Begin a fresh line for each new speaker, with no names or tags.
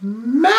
Matt!